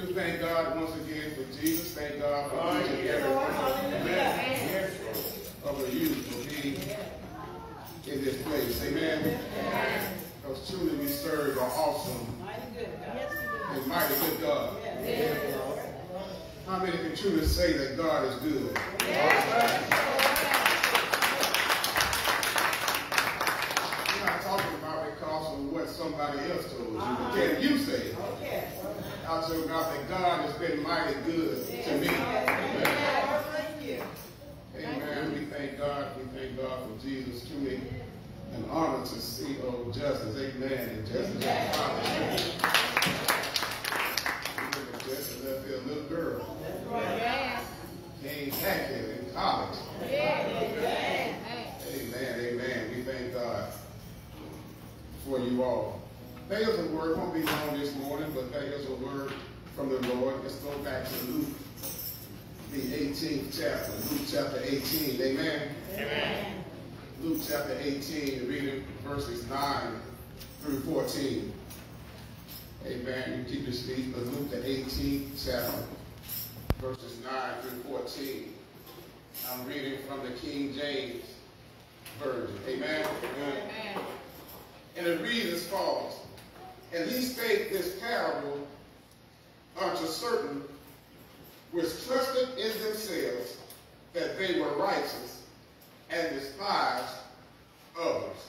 do thank God once again for Jesus. Thank God for each and every one of the youth for being in this place. Amen. Because truly we serve an awesome and mighty good God. How many can truly say that God is good? We're not talking about because of what somebody else told you. Can you say it? I told God that God has been mighty good to me. Amen. Amen. We thank God. We thank God for Jesus. Truly an honor to see old Justice. Amen. And Justice Justice left here a little girl. Came back here in college. Amen. Amen. We thank God for you all. There's a word, won't be long this morning, but there's a word from the Lord. Let's go back to Luke, the 18th chapter. Luke chapter 18. Amen. Amen. Luke chapter 18, reading verses 9 through 14. Amen. You keep your seat, but Luke the 18th chapter, verses 9 through 14. I'm reading from the King James Version. Amen. Amen. And it reads as follows. And he spake this parable unto certain which trusted in themselves that they were righteous and despised others.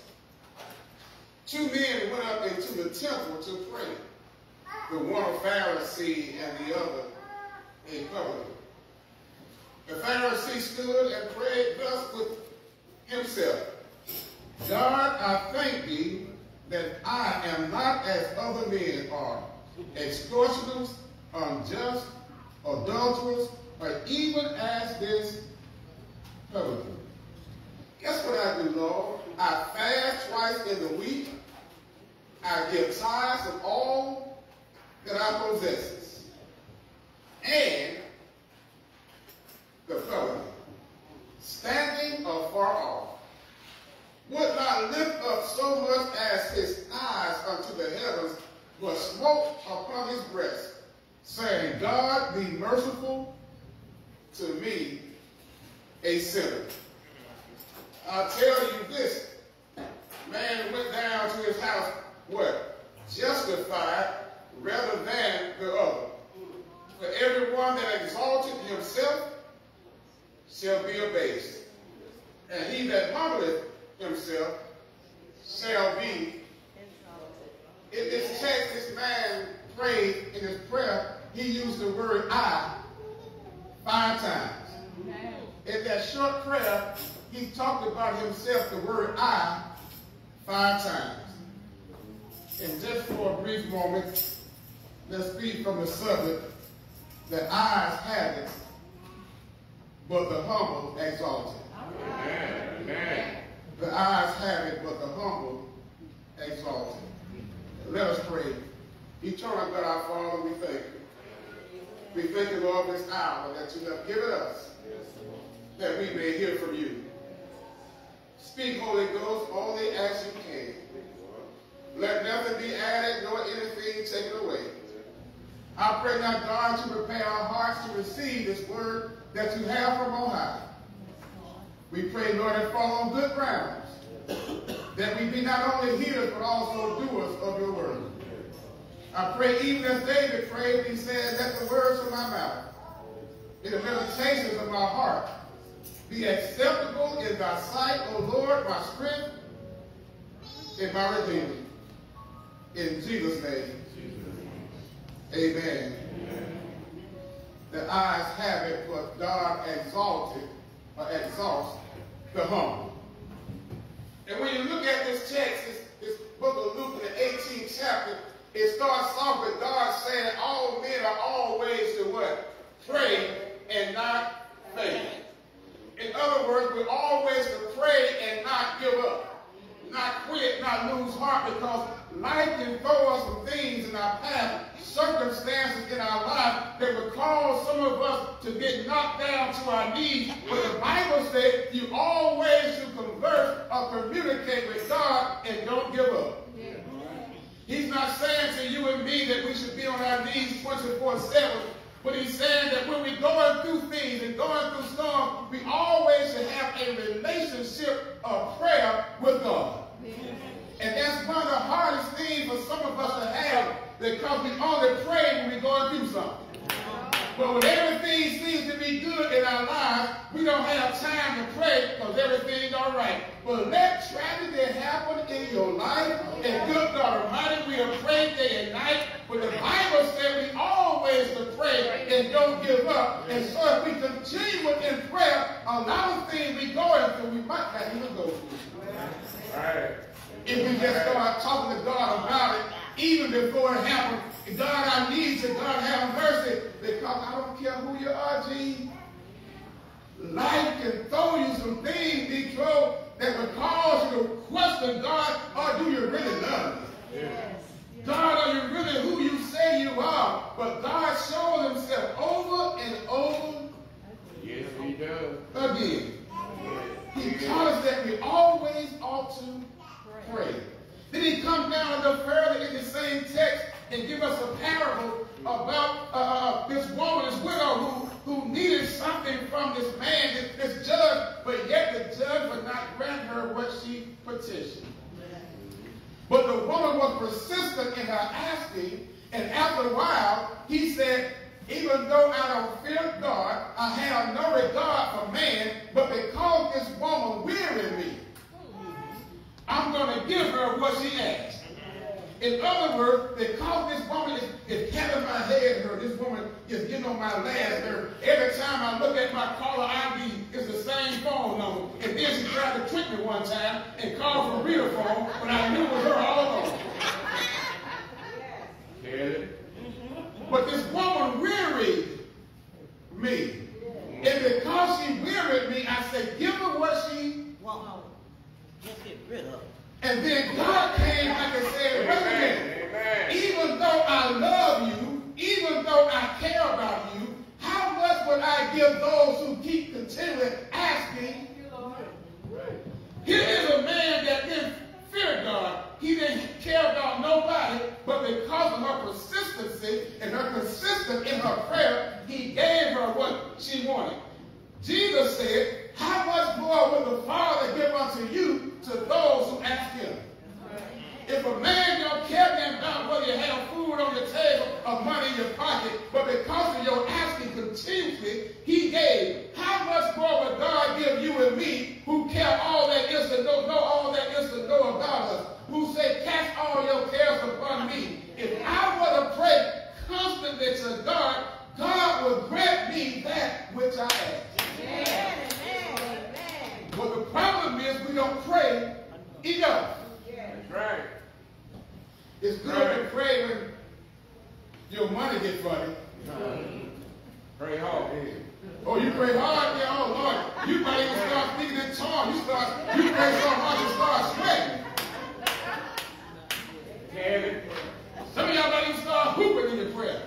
Two men went up into the temple to pray, the one a Pharisee and the other a publican. The Pharisee stood and prayed thus with himself, God, I thank thee that I am not as other men are, extortioners, unjust, adulterers, or even as this publican. Guess what I do, Lord? I fast twice in the week. I give tithes of all that I possess. And the publican, standing afar off, would not lift up so much as his eyes unto the heavens, but smote upon his breast, saying, God be merciful to me, a sinner. I tell you this, man went down to his house, what? Justified rather than the other. For everyone that exalted himself shall be abased. And he that humbleth himself shall be. In this text, this man prayed in his prayer, he used the word I five times. In that short prayer, he talked about himself, the word I, five times. And just for a brief moment, let's speak from the subject, that eyes have it, but the humble exalted. Amen. Amen. The ayes have it, but the humble exalted. Let us pray. Eternal God, our Father, we thank you. We thank you, Lord, this hour that you have given us, that we may hear from you. Speak, Holy Ghost, only as you can. Let nothing be added, nor anything taken away. I pray now, God, to prepare our hearts to receive this word that you have from on high. We pray, Lord, it fall on good grounds, that we be not only hearers, but also doers of your word. I pray, even as David prayed, he said, let the words of my mouth and the meditations of my heart be acceptable in thy sight, O Lord, my strength and my redeemer. In Jesus' name, amen. amen. The ayes have it, but God exalted or exalts the humble. And when you look at this text, this, this book of Luke in the 18th chapter, it starts off with God saying all men are always to what? Pray and not faint. In other words, we're always to pray and not give up. Not quit, not lose heart, because life can throw us some things in our path, circumstances in our life that would cause some of us to get knocked down to our knees. But the Bible says you always should converse or communicate with God and don't give up. He's not saying to you and me that we should be on our knees 24 24 7. But he's saying that when we're going through things and going through storms, we always should have a relationship of prayer with God. And that's one of the hardest things for some of us to have because we only pray when we're going through something. But when everything seems to be good in our lives, we don't have time to pray because everything's all right. But let tragedy happen in your life, and good God Almighty, we are praying day and night. But the Bible says we always to pray and don't give up. And so if we continue in prayer, a lot of things we going through, we might not even go through. All right. If we just start talking to God about it, even before it happens, God, I need you. God, have mercy. Because I don't care who you are, G. Life can throw you some things, Detroit, that will cause you to question God, or do you really love me? Yes. God, are you really who you say you are? But God shows himself over and over. Yes, he does. Again. He taught us that we always ought to pray. Then he comes down a little further in the same text and give us a parable about uh, uh, this woman, this widow, who, who needed something from this man, this, this judge, but yet the judge would not grant her what she petitioned. But the woman was persistent in her asking, and after a while, he said, even though I don't fear God, I have no regard for man, but because this woman wearied me, I'm going to give her what she asked. In other words, because this woman is, is having my head hurt, this woman is getting on my last nerve. Every time I look at my caller ID, it's the same phone number. And then she tried to trick me one time and called from a real phone, but I knew it was her all along. Mm-hmm. But this woman wearied me. And because she wearied me, I said, give her what she wants. Just get rid of and then God came back and said, wait a minute. Even though I love you, even though I care about you, how much would I give those who keep continually asking? Here is a man that didn't fear God. He didn't care about nobody, but because of her persistency and her consistency in her prayer, he gave her what she wanted. Jesus said, how much more will the Father give unto you to those who ask him? If a man don't care then about whether you have food on your table or money in your pocket, but because of your asking continuously, he gave. How much more will God give you and me who care all that is to know, know all that is to know about us, who say, cast all your cares upon me. If I were to pray constantly to God, God will grant me that which I ask. Amen. But the problem is we don't pray enough. That's right. It's good right. to pray when your money gets funny. Pray hard. Oh, you pray hard? Yeah, oh Lord. You might even start speaking in tongues. You start, you pray so hard you start sweating. Kevin. Some of y'all might even start hooping in your prayer.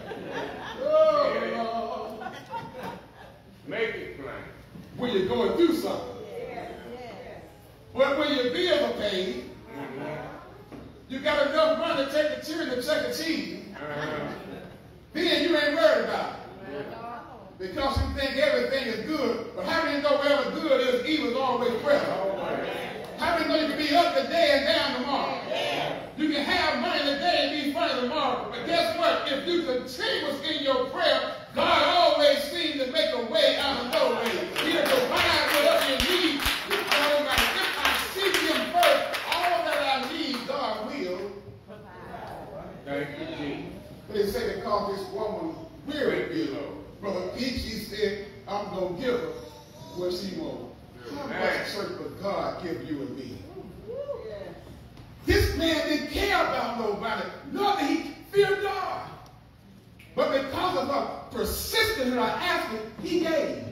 Oh, Lord. Make it plain. When you're going through something. But when your bills are paid, you got enough money to take the children to Chuck E. Cheese. Uh-huh. Then you ain't worried about it. Because you think everything is good. But how do you know whatever good is, evil is always present? How many know you can be up today and down tomorrow? You can have money today and be funny tomorrow. But guess what? If you continue in your prayer, God always seems to make a way out of no way. He'll provide whatever you need. Thank you, Jesus. They say they call this woman weary below. Brother Peachy said, I'm going to give her what she wants. How much church would God give you and me? This man didn't care about nobody, nor did he fear God. But because of her persistence in her asking, he gave.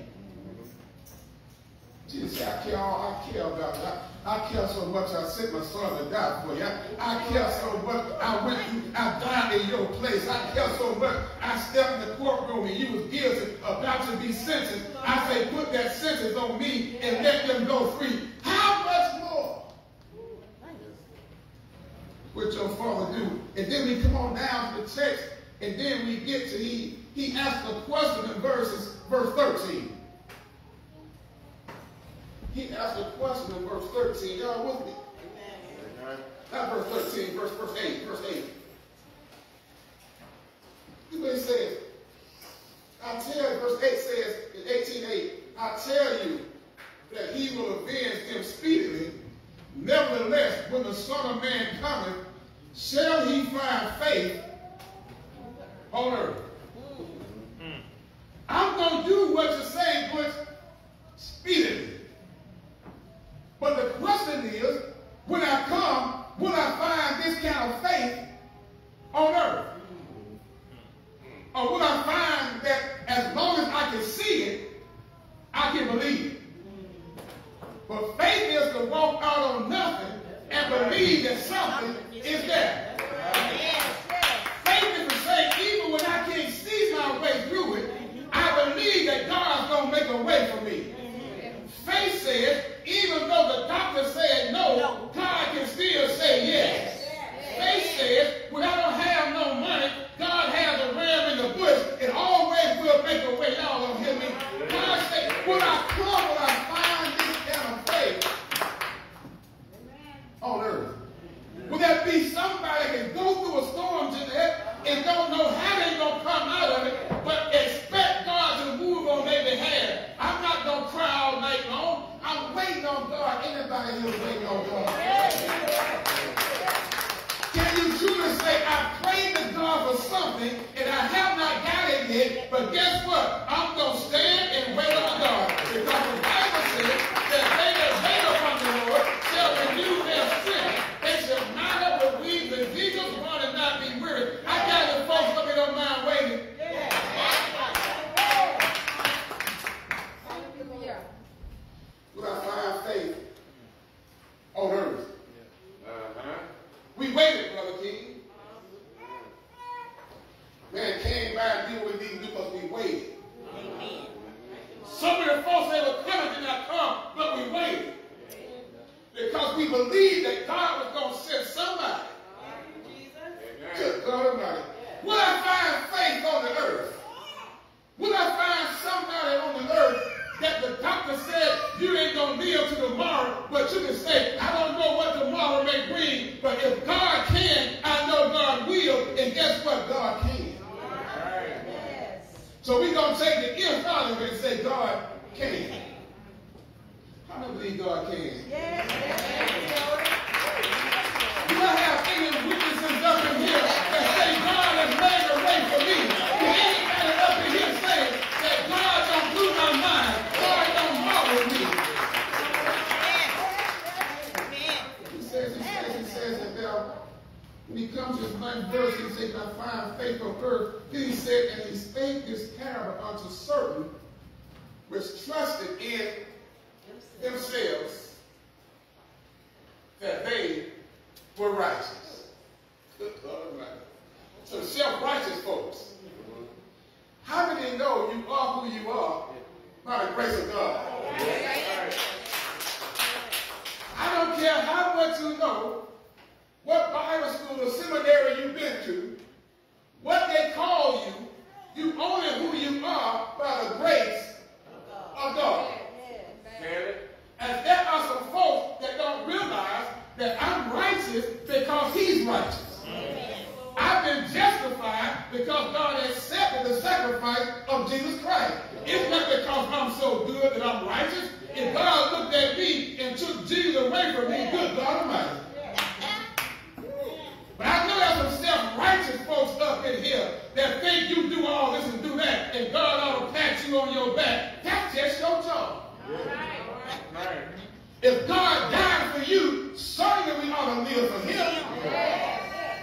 Jesus said, I care all I care about. I, I care so much I sent my son to die for you. I, I care so much I went through, I died in your place. I care so much I stepped in the courtroom and you was guilty, about to be sentenced. I say, put that sentence on me and let them go free. How much more would your father do? And then we come on down to the text And then we get to he he asked a question in verses verse 13. He asked a question in verse 13. Y'all with me? Not verse 13, verse, verse 8, verse 8. Look what says. I tell you, verse 8 says in 18.8, I tell you that he will avenge them speedily. Nevertheless, when the Son of Man cometh, shall he find faith on earth? Hmm. I'm going to do what you say, but speedily. But the question is, when I come, will I find this kind of faith on earth? Or will I find that as long as I can see it, I can believe it? But faith is to walk out on nothing and believe that something is there. Faith is to say, even when I can't see my way through it, I believe that God's going to make a way for me. Faith says, doctor said no, God can still say yes. Faith says, when I don't have no money, God has a ram in the bush and always will make a way. Y'all don't hear me? God said, when I come, when I find this kind of faith on earth. Will that be somebody that can go through a storm today and don't know how they're going to come out of it,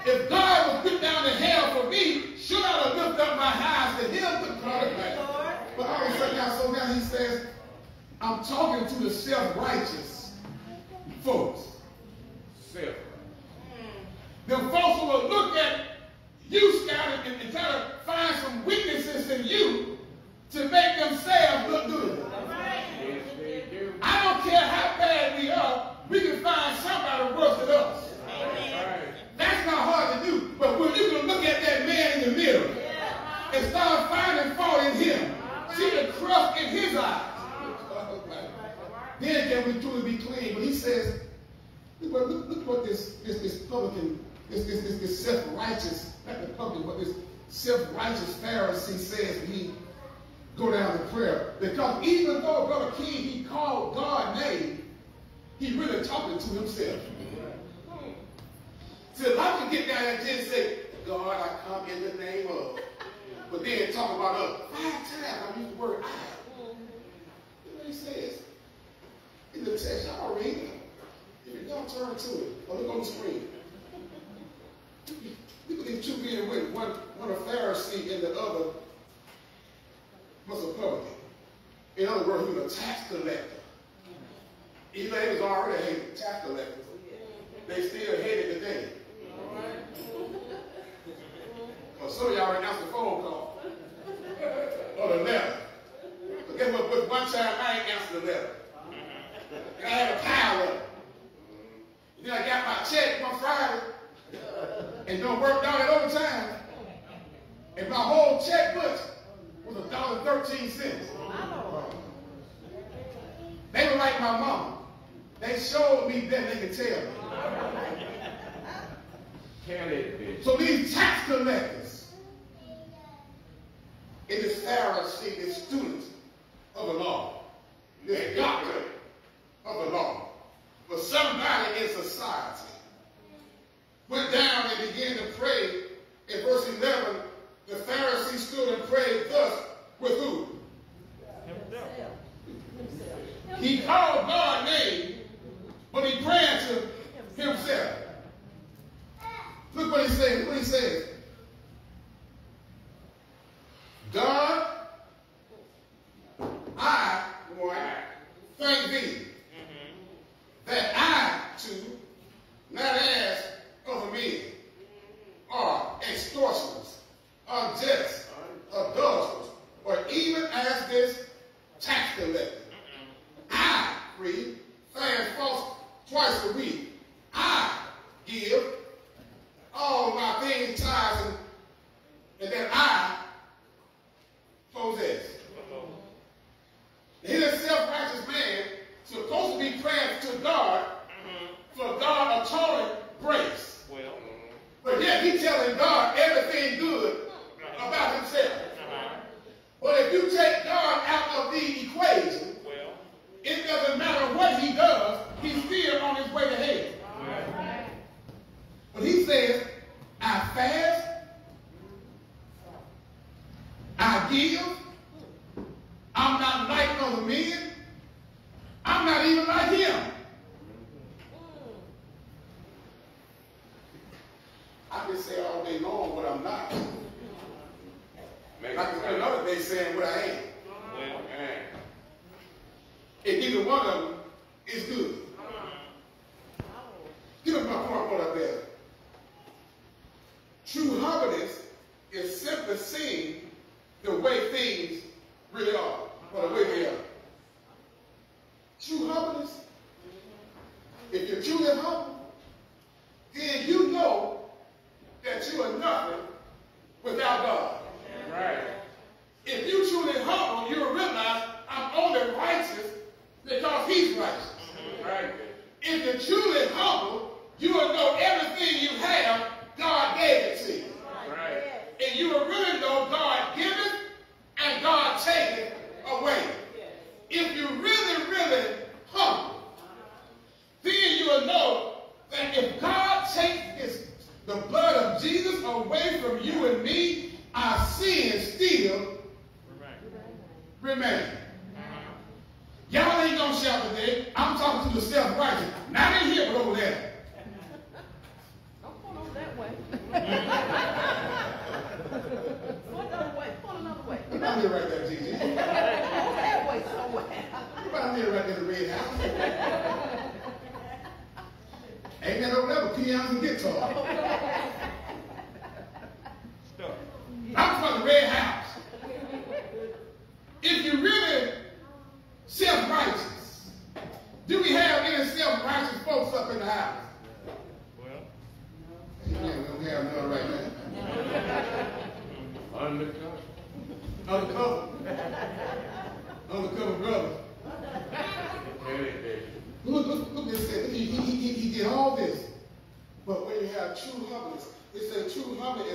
If God was put down to hell for me, should I have lifted up my eyes to him to God Almighty? But all of a sudden now, so now he says, I'm talking to the self-righteous folks. Self. Them folks who will look at you, Scott, and, and try to find some weaknesses in you to make themselves look good. Yes. I don't care how bad we are, we can find somebody worse than us. Not hard to do. But when you can look at that man in the mirror and start finding fault in him. See the crust in his eyes. Then can we truly be clean? But he says, look what, look, look what this, this, this publican, this, this, this, this self-righteous, not the publican, but this self-righteous Pharisee says he go down to prayer. Because even though Brother King, he called God name, he really talking to himself. See, if I can get down and just say, God, I come in the name of, but then talk about us five times, I use the word I. Look what he says. In the text, I'll read it. If you don't turn to it, or look on the screen. Look at these two being with one, one a Pharisee and the other was a publican. In other words, he was a tax collector. Even though he was already a tax collector, they still hated the thing. Well, some of y'all already answered the phone call or the letter. But guess what? But one time I ain't answered the letter. I had a pile of them. Then I got my check one Friday and don't work down at overtime. And my whole checkbook was a dollar thirteen cents. They were like my mama. They showed me that they could tell me. Tell it, bitch. So these tax collectors and this Pharisee, this student of the law, this doctor of the law, but somebody in society went down and began to pray. In verse 11, the Pharisee stood and prayed thus with who? He called God's name, but he prayed to himself. Look what he says. What he says. God, I want thank thee that I too, not as other men, are extortioners, unjust, adulterers, or even as this tax collector. I read, fast false twice a week.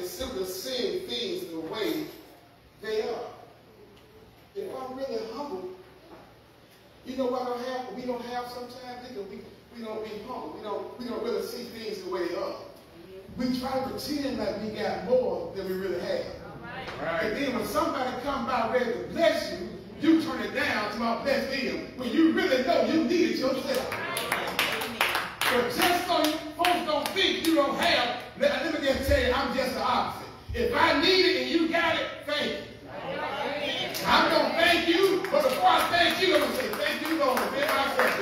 Simply seeing things the way they are. If I'm really humble, you know what I have, we don't have sometimes, either. we, we don't be humble. We don't, we don't really see things the way they are. We try to pretend like we got more than we really have. And then when somebody come by ready to bless you, you turn it down to my bless them when you really know you need it yourself. But just so you, folks don't think you don't have, let, me just tell you, I'm just the opposite. If I need it and you got it, thank you. I'm going to thank you, but before I thank you, I'm going to say thank you, Lord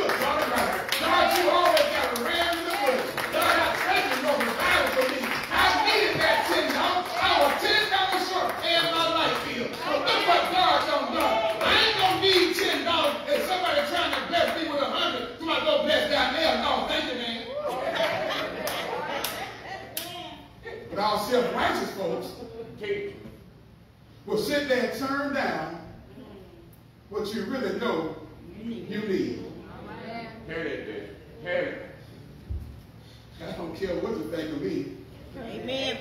good God Almighty. God, you always got a ram in the bush. God, I thank you for providing for me. I needed that $10. I was $10 short paying my light bill. But look what God done done. I ain't going to need $10 if somebody trying to bless me with a 100 so I go bless that man. No, thank you, man. But our self-righteous folks will sit there and turn down what you really know you need. Tell it, Bishop. Tell it. I don't care what you think of me. Amen.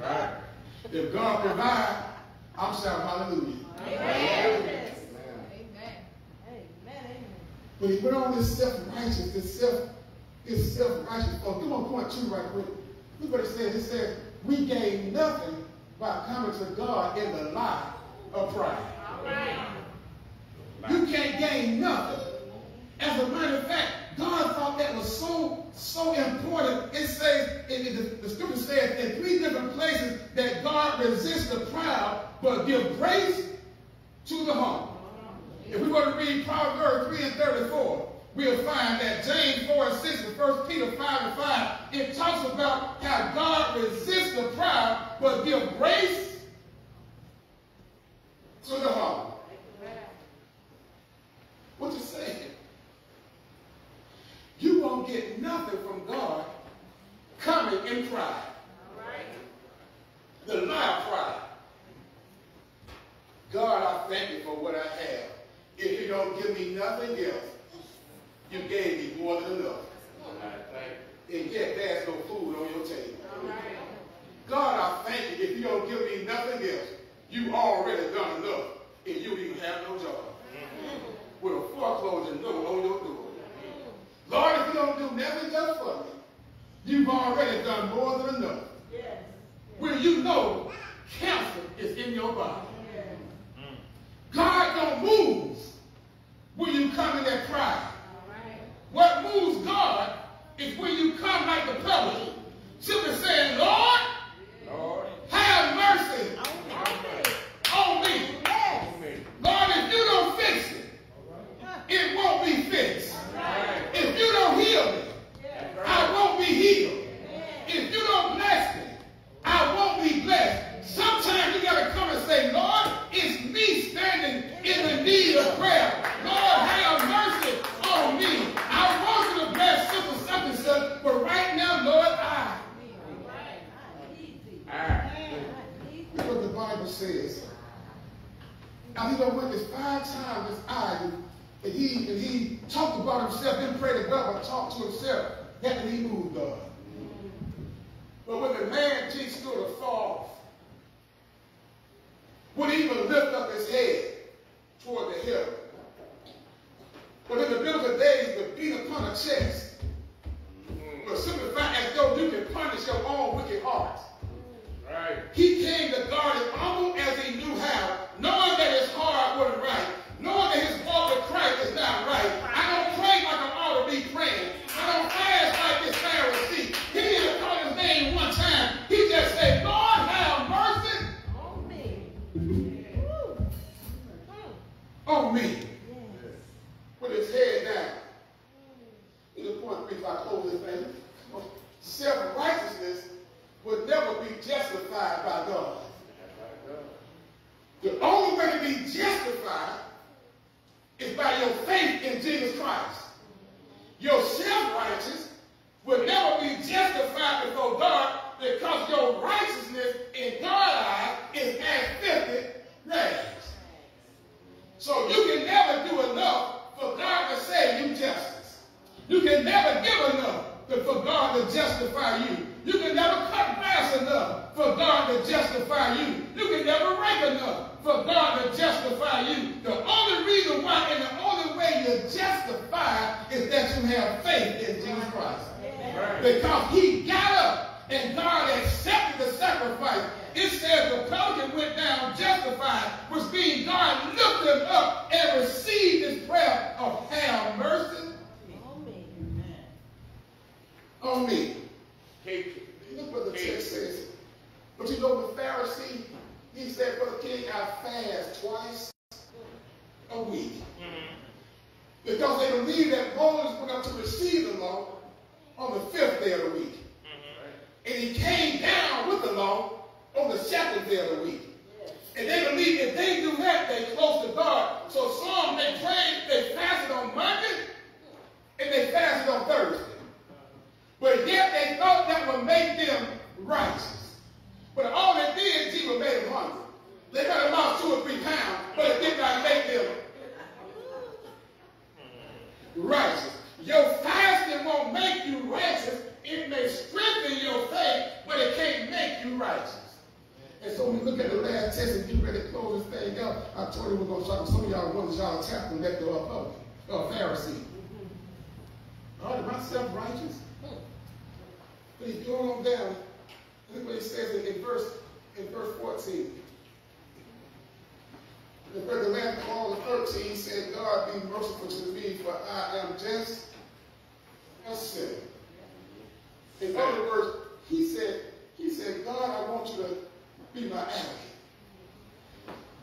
Right. If God provide, I'm shouting hallelujah. Amen. Amen. Amen. But he put on this self-righteous, this self, this self-righteous. Oh, come on, point two right quick. Look what it says. It says, we gain nothing by coming to God in the lie of pride. You can't gain nothing. As a matter of fact, God thought that was so, so important. It says, it- the, the scripture says in three different places that God resists the proud, but give grace to the humble. If we were to read Proverbs 3 and 34, we'll find that James 4 and 6 and 1 Peter 5 and 5, it talks about how God resists the proud, but give grace to the humble. What you saying? You won't get nothing from God coming in pride. The lie pride. God, I thank you for what I have. If you don't give me nothing else, you gave me more than enough. And yet there's no food on your table. God, I thank you. If you don't give me nothing else, you already done enough. And you even have no job. With a foreclosure note on your door. Lord, if you don't do nothing else for me, you've already done more than enough. When you know cancer is in your body. God don't move when you come in that pride. Me. With his head down. The point if I close this thing, self-righteousness would never be justified by God. The only way to be justified is by your faith in Jesus Christ. Your self-righteous will never be justified before God because your righteousness in God's eyes is as filthy rags. can never give enough for God to justify you. You can never cut grass enough for God to justify you. You can never rake enough for God to justify you. The only reason why and the only way you're justified is that you have faith in Jesus Christ. Because he got up and God accepted the sacrifice. It says the publican went down justified, which means God looked him up and received his prayer of have mercy on me. Look what the text says. But you know the Pharisee, he said, Brother King, I fast twice a week. Because they believe that Moses went up to receive the law on the fifth day of the week. Mm-hmm. And he came down with the law on the seventh day of the week. And they believe if they do that, they close to God. So some they prayed, they fasted on Monday, and they fasted on Thursday. But yet they thought that would make them righteous. But all it did, Jesus made them hungry. They might have lost two or three pounds, but it did not make them righteous. Your fasting won't make you righteous. It may strengthen your faith, but it can't make you righteous. And so when we look at the last test and get ready to close this thing up, I told you we're going to talk. Some of y'all want y'all tap them that up uh, uh, Pharisee. All right, am I self-righteous? But he's going on down. Look what he says in, in verse in verse 14. The brother Lamb called 13 said, God be merciful to me, for I am just a sinner. In other words, he said, he said, God, I want you to be my advocate.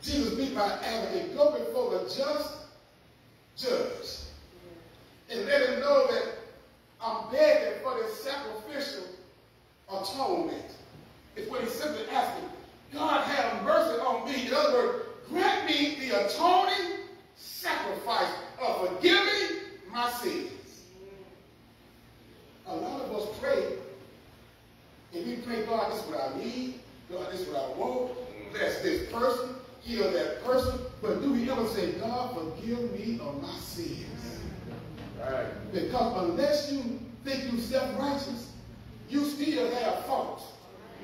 Jesus, be my advocate. Go before the just judge. And let him know that I'm begging for this sacrificial atonement. It's what he's simply asking. God have mercy on me. In other words, grant me the atoning sacrifice of forgiving my sins. A lot of us pray, and we pray, God, this is what I need. God, this is what I want. Bless this person, heal that person. But do we ever say, God, forgive me of my sins? Right. Because unless you think you self-righteous, you still have faults.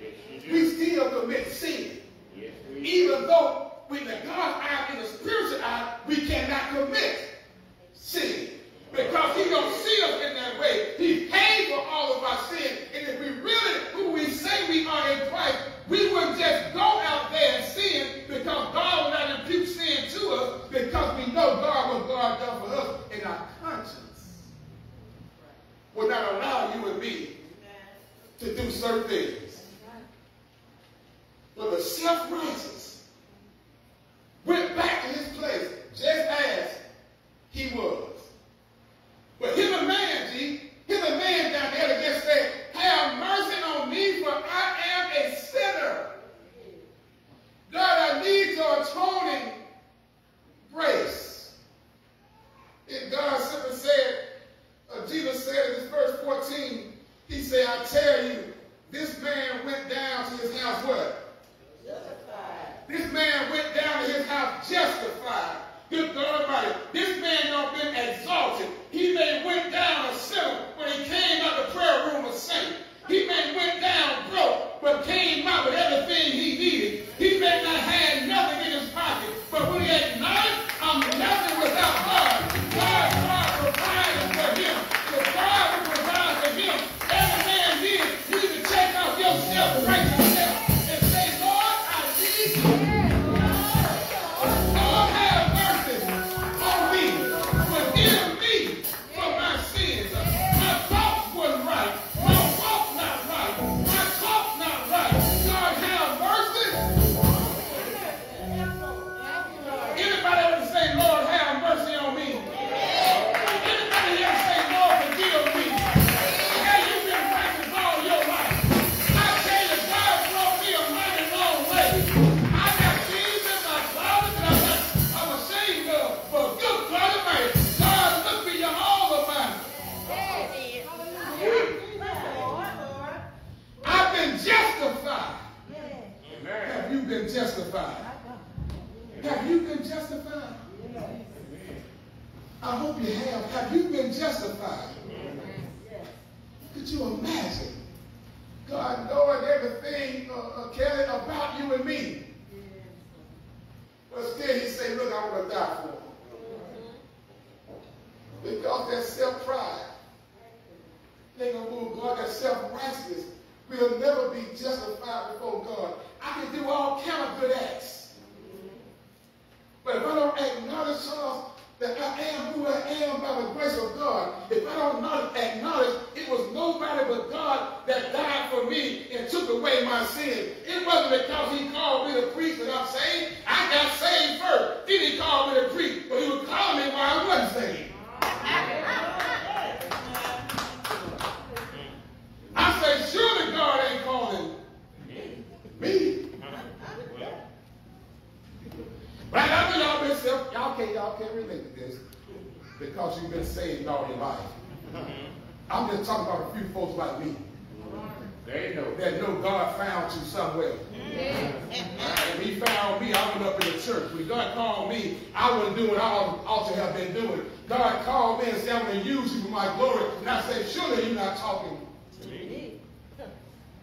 Yes, We still commit sin. Yes. Even though with the God's eye and the spiritual eye, we cannot commit sin. Because he don't see us in that way. He paid for all of our sin. And if we really, who we say we are in Christ, we wouldn't just go out there and sin because God will not impute sin to us because we know God what God done for us in our conscience will not allow you and me to do certain things. But the self-righteous went back to his place just as he was. But here's a man. Here's a man down there that just said, have mercy on me, for I am a sinner. God, I need your atoning grace. And God simply said, uh, Jesus said in verse 14, he said, I tell you, this man went down to his house what? This man went down to his house justified. Good God Almighty. This man not been exalted. He may went down a sinner when he came out the prayer room that self-pride. They gonna move God, that self-righteousness We'll never be justified before God. I can do all kind of good acts. But if I don't acknowledge Charles, that I am who I am by the grace of God, if I don't not acknowledge it was nobody but God that died for me and took away my sin. It wasn't because he called me to preach that I'm saved. I got saved first. Then he called me to preach, but he would call me while I wasn't saved. I say, surely God ain't calling me. Right I know y'all been self, y'all can't, relate to this because you've been saved all your life. Mm-hmm. I'm just talking about a few folks like me They know. that know God found you somewhere. When mm-hmm. he found me, I went up in the church. When God called me, I wasn't doing all I ought to have been doing. God called me and said, I'm going to use you for my glory. And I said, surely you're not talking to me.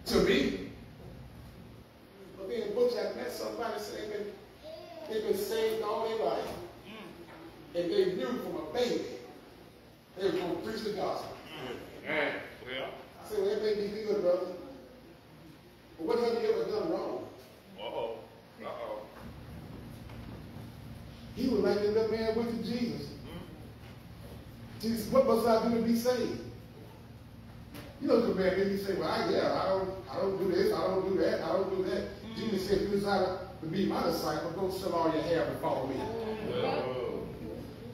To me. But then Butch, I met somebody saying they've been, they've been saved all their life. And they knew from a baby they were going to preach the gospel. Yeah. Well. I said, well, that may be good, brother. But what have you ever done wrong? Uh-oh. Uh-oh. He was like that little man went to Jesus. Mm-hmm. Jesus, what must I do to be saved? You know, the man then he say, well, I, yeah, I don't, I don't do this, I don't do that, I don't do that. Mm-hmm. Jesus said, if you desire to be my disciple, go sell all your hair and follow me.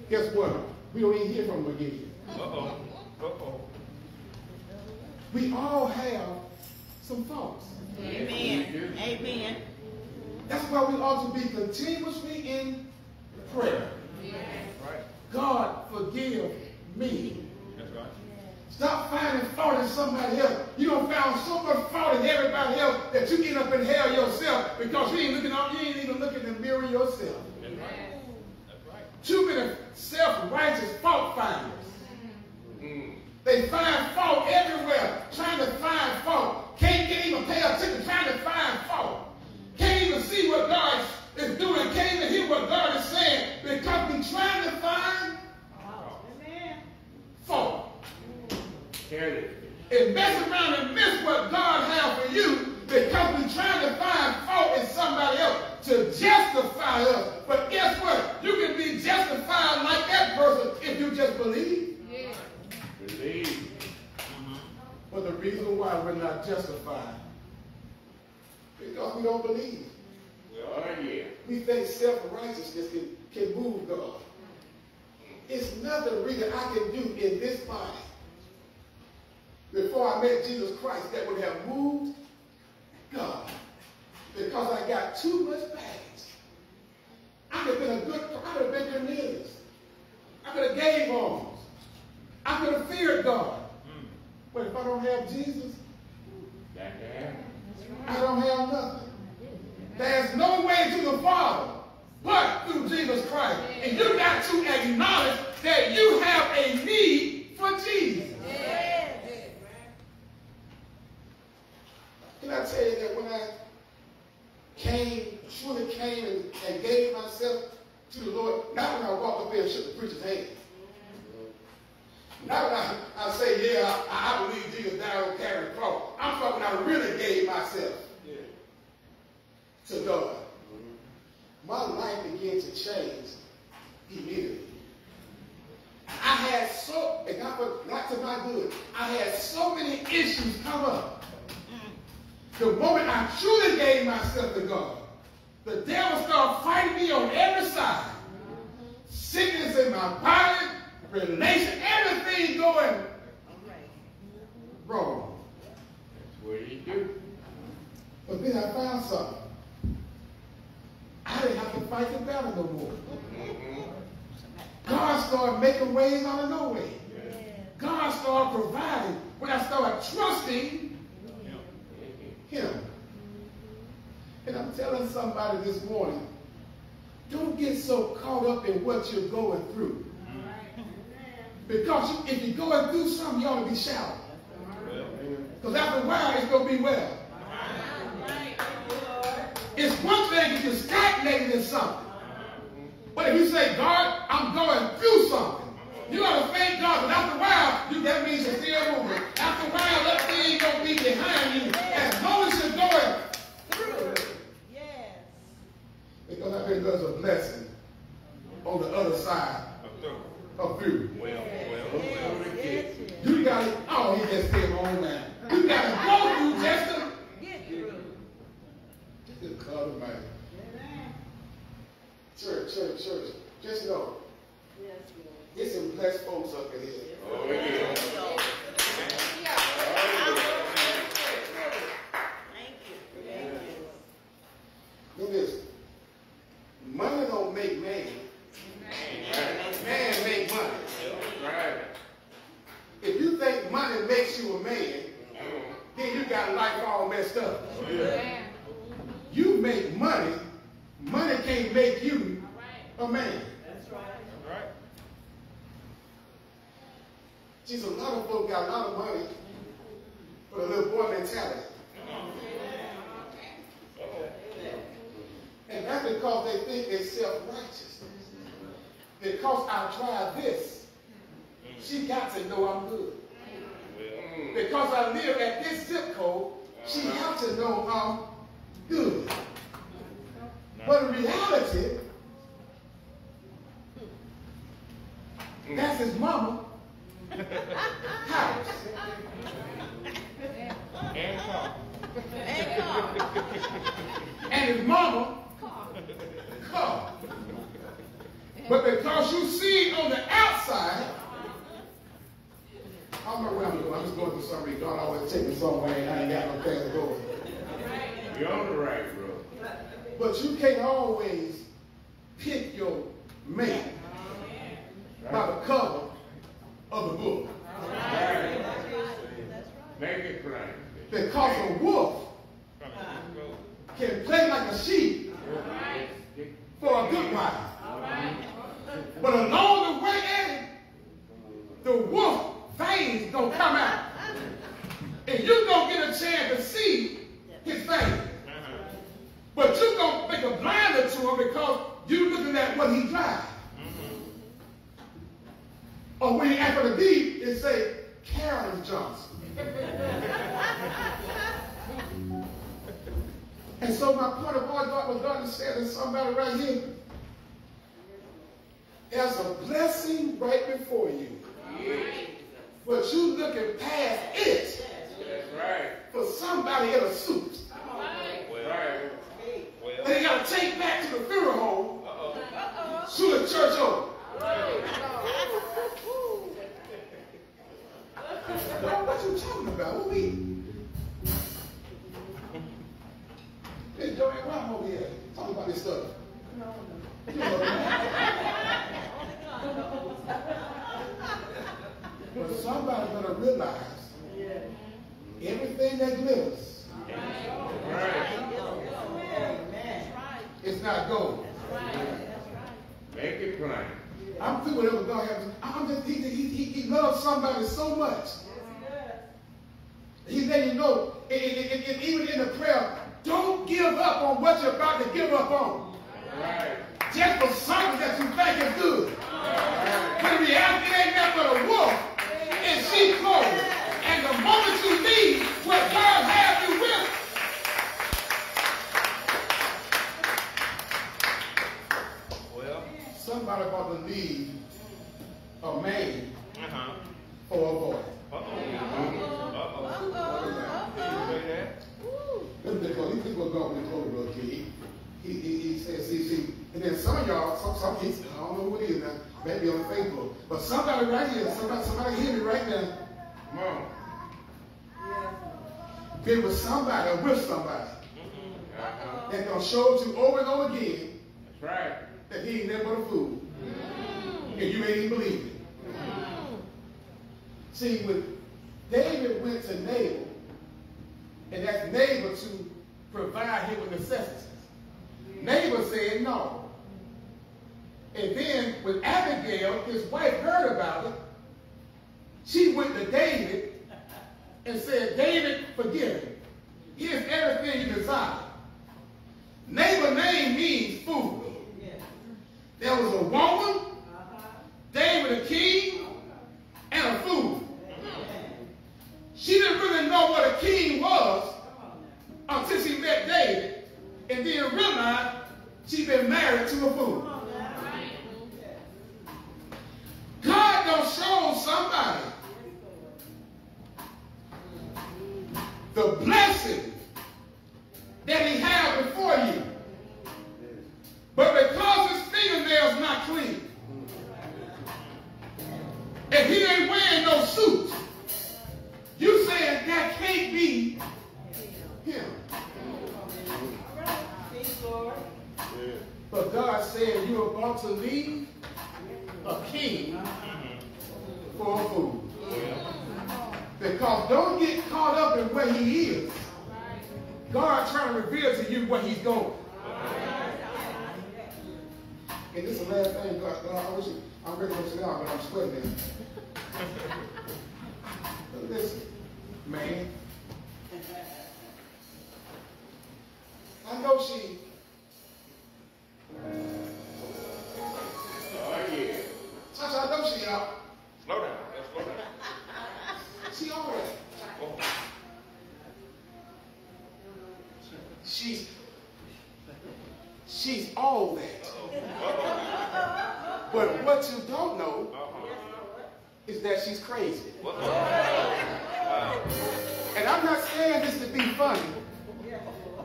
Guess what? We don't even hear from him again. Uh-oh. Uh-oh. We all have some faults. Amen. Amen. That's why we ought to be continuously in prayer. Right. God, forgive me. That's right. Stop finding fault in somebody else. You don't found so much fault in everybody else that you end up in hell yourself because you ain't looking up, you ain't even looking in the mirror yourself. That's right. That's right. Too many self-righteous fault finders. Mm. They find fault everywhere, trying to find fault. Can't get even pay attention, trying to find fault. Can't even see what God is doing. Can't even hear what God is saying because we trying to find fault. And mess around and miss what God has for you because we're trying to find fault in somebody else to justify us. But guess what? You can be justified like that person if you just believe. Believe. But the reason why we're not justified because we don't believe. Oh, yeah. We think self-righteousness can, can move God. It's nothing really I can do in this body before I met Jesus Christ that would have moved God. Because I got too much baggage. I could have been a good, I could have been Cornelius. I could have gave alms. I could have feared God. But if I don't have Jesus. I don't have nothing. There's no way to the Father but through Jesus Christ. And you got to acknowledge that you have a need for Jesus. Can I tell you that when I came, truly came and, and gave myself to the Lord, not when I walked up there and shook the preacher's hand. Not when I, I say, yeah, I, I believe Jesus died on Calvary cross. I'm talking I really gave myself Yeah. to God. My life began to change immediately. I had so, and not, not to my good, I had so many issues come up. The moment I truly gave myself to God, the devil started fighting me on every side. Sickness in my body, relation, everything going wrong. That's what he do. But then I found something. I didn't have to fight the battle no more. God started making ways out of no way. God started providing when I started trusting Him. And I'm telling somebody this morning, don't get so caught up in what you're going through. Because if you're going through something, you ought to be shouting. Because after a while, it's going to be well. It's one thing if you're stagnating in something. But if you say, God, I'm going through something, you got to thank God. But after a while, you, that means you're still moving. After a while, that thing going to be behind you. As long as you're going through. Yes. Because I think there's a blessing on the other side of through. Well, well, Yes, well, yes, yes. You got to, oh, he just came on now. You got to go through just to, Get through. Good God Almighty. Church, church, church. Just know, get some blessed folks up in here. Oh, yeah. Thank you. Look at this. Money don't make man. Man make money. Right. If you think money makes you a man, then you got life all messed up. You make money. Money can't make you a man. See, a lot of folks got a lot of money, but a little boy mentality. And that's because they think they're self-righteous. Because I tried this, she got to know I'm good. Because I live at this zip code, she has to know I'm good. But in reality, that's his mama house. And talk. And God. And his mama car. But because you see on the outside, I don't know where I'm going. I'm just going through something. God always take me somewhere and I ain't got no place to go. You're on the right road. But you can't always pick your mate by the cover of the book. Right. Make it plain. Because a wolf can play like a sheep for a good while. But along the way, the wolf fangs gonna come out. And you gonna get a chance to see his fangs. But you gonna make a blinder to him because you looking at what he drives. Oh, or when he for the deed, it say Karen Johnson. and so my point of order God was God to say to somebody right here. There's a blessing right before you. But you looking past it That's right. for somebody in a suit. Right. They got to take back to the funeral home, shoot a church over. What you talking about? What we? Hey, Joey, I'm over here talking about this stuff? But somebody better realize everything that glitters Right. is not gold. Make it plain. I'm through whatever God has. I'm just, he, he, he, he loves somebody so much. He let you know, and, and- and- and even in the prayer, don't give up on what you're about to give up on. Right. Just for something that you think is good. But in reality, it ain't nothing but a wolf in sheep clothing. And the moment you leave what God has you with, somebody about to leave a man for a boy. Let me go. He will go with the clothes real quick. He, he, he says, see, see, and then some of y'all, some, some, he's, I don't know who it is now, maybe on Facebook, but somebody right here, somebody, somebody hear me right now, Come on. been with somebody or with somebody, Uh-huh. and gonna show you over and over again That's right. that he ain't nothing but a fool. And you ain't even believe it. See, when David went to Nabal, and asked Nabal to provide him with necessities, Nabal said no. And then when Abigail, his wife, heard about it, she went to David and said, David, forgive him. Here's everything you desire. Nabal name means food. There was a woman, David a king, and a fool. She didn't really know what a king was until she met David and realized she'd been married to a fool.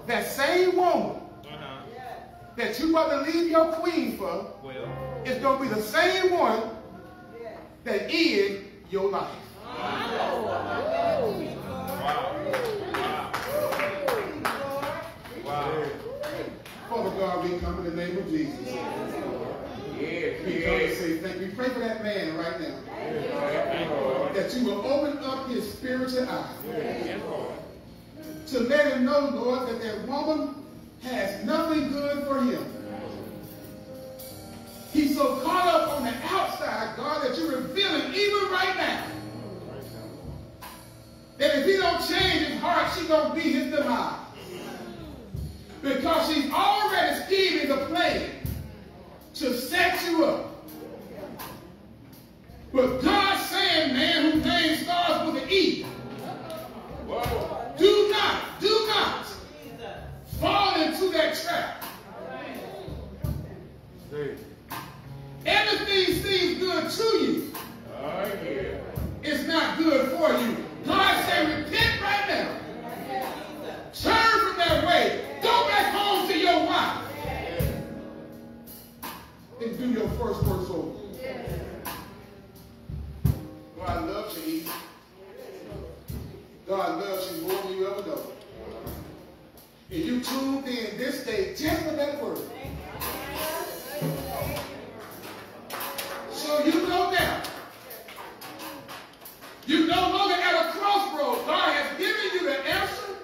That same woman that you about to leave your queen for Well. is going to be the same one that is your life. Wow. Wow. Wow. Father God, we come in the name of Jesus. Yeah. We come to Yeah. say thank you. Pray for that man right now. Thank. That you will open up his spiritual eyes. To let him know, Lord, that that woman has nothing good for him. He's so caught up on the outside, God, that you're revealing even right now. That if he don't change his heart, she's going to be his demise. Because she's already scheming the plan to set you up. But God's saying, man, whose name starts with an E, Do not, do not fall into that trap. Everything seems good to you. It's not good for you. God said, repent right now. Turn from that way. Go back home to your wife. And do your first works over. God loves you. Eve. God loves you more than you ever know. And you tuned in this day just for that word. So you know now. You no longer at a crossroad. God has given you the answer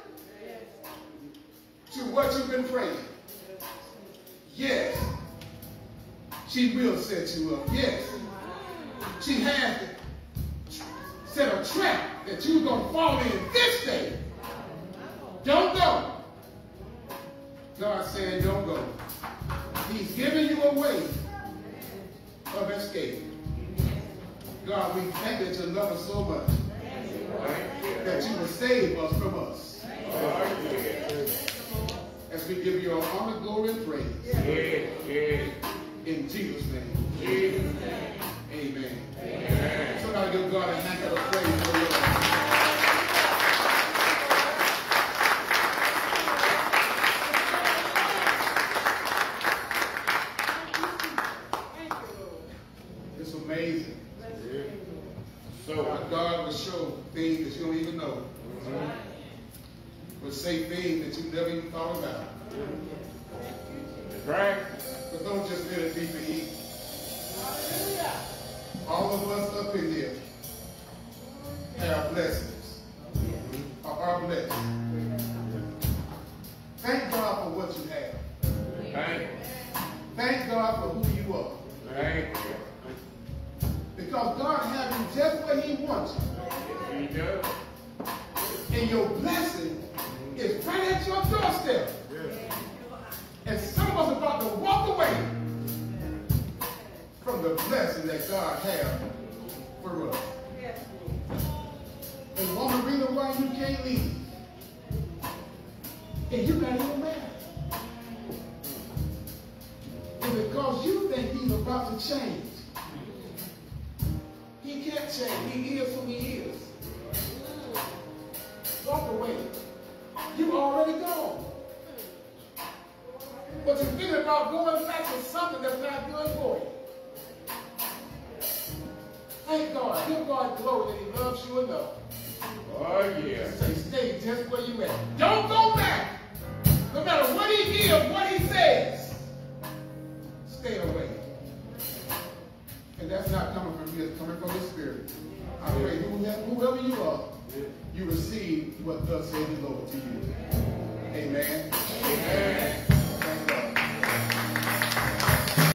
to what you've been praying. Yes. She will set you up. Yes. She has that you're going to fall in this day. Don't go. God said, don't go. He's giving you a way of escape. God, we thank you that you love us so much that you will save us from us up in here. Or